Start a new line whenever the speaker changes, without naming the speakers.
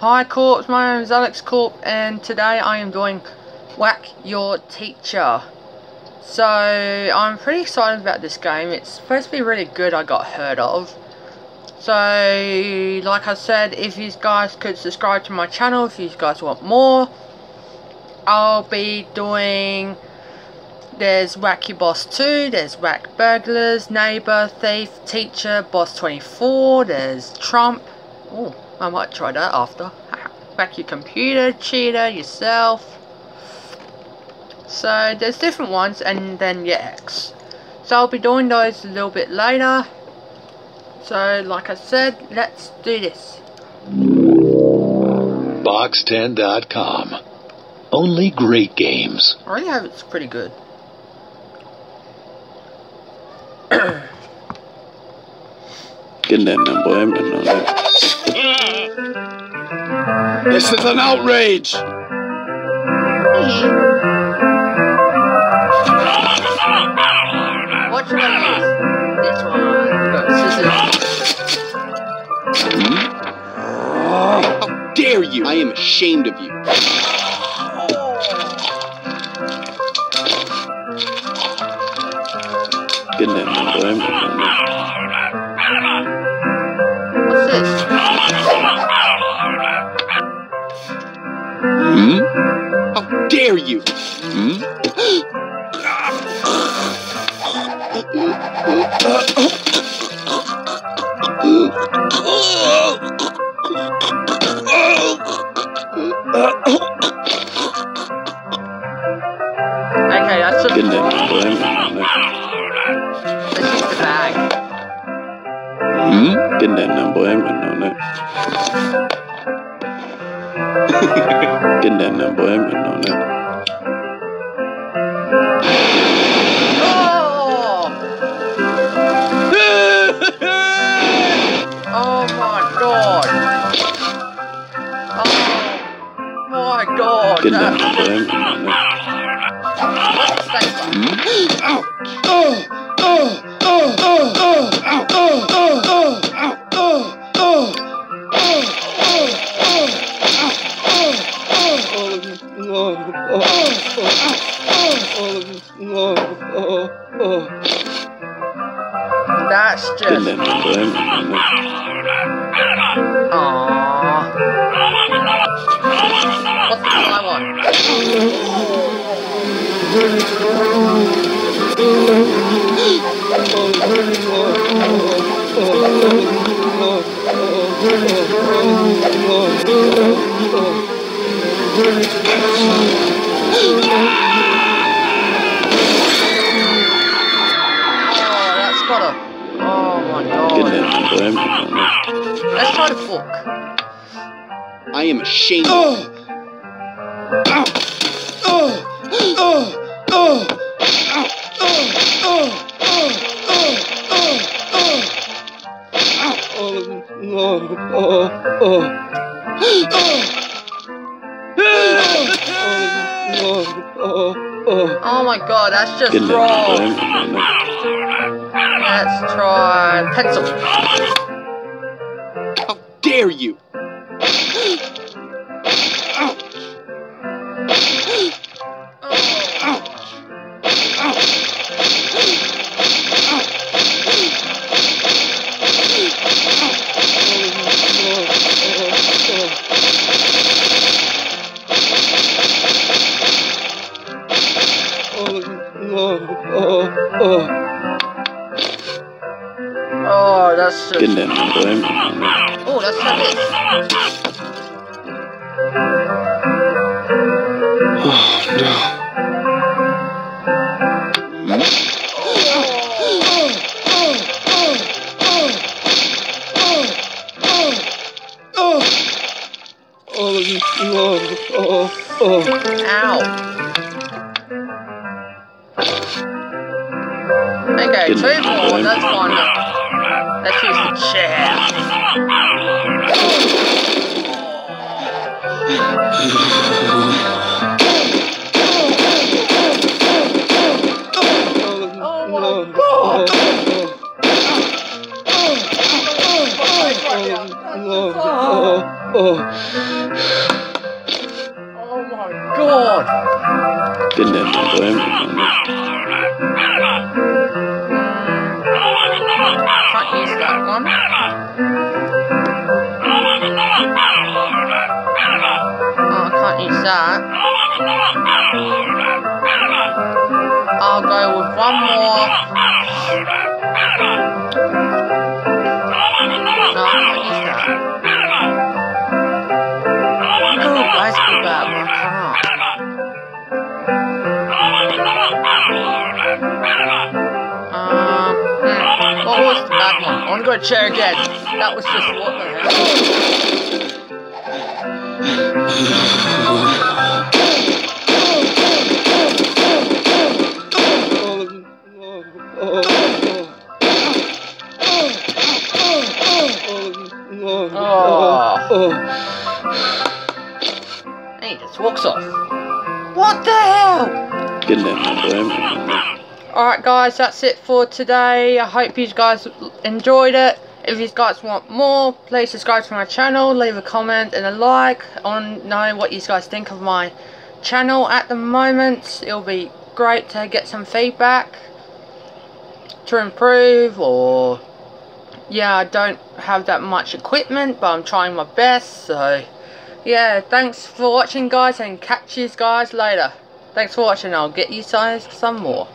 Hi Corpse, my name is Alex Corp and today I am doing Whack Your Teacher. So I'm pretty excited about this game. It's supposed to be really good I got heard of. So like I said, if you guys could subscribe to my channel if you guys want more. I'll be doing there's Whack Your Boss 2, there's Whack Burglars, Neighbor, Thief, Teacher, Boss 24, there's Trump. Oh, I might try that after. Whack your computer, cheater, yourself. So there's different ones and then your Ex. So I'll be doing those a little bit later. So like I said, let's do this.
Box10.com. Only great games.
I already have it's pretty good.
Get that number, I'm gonna know that. This is an outrage!
What should I? This one. Got scissors.
How dare you! I am ashamed of you. Get that dare you! Hmm?
Okay, that's
Get
the,
that number, I'm gonna know
the bag.
Hmm? Get that number, I'm gonna know Get that number, I'm gonna know
Oh, the stapler? That's
Get
just.
that number, I'm gonna know
Aww. I
am ashamed of
Oh my god, that's just wrong.
number, I'm gonna know
Let's try pencil.
How dare you!
Oh, Oh, that's
Get
just.
that number, I'm gonna know
Oh, let's try this.
Oh no.
Ow. Okay, two more. That's fine. Let's use the chair. Oh my god!
oh, oh.
Oh my god!
Didn't have to do anything.
One. Oh, I can't use that. I'll go with one more. What was the bad one? I want to go chair again. That was just what the hell. And he just walks off. What the hell?
Didn't have to do anything.
Alright guys, that's it for today. I hope you guys enjoyed it. If you guys want more, please subscribe to my channel, leave a comment and a like. I want to know what you guys think of my channel at the moment. It'll be great to get some feedback to improve or yeah, I don't have that much equipment, but I'm trying my best. So yeah, thanks for watching guys and catch you guys later. Thanks for watching. I'll get you guys some more.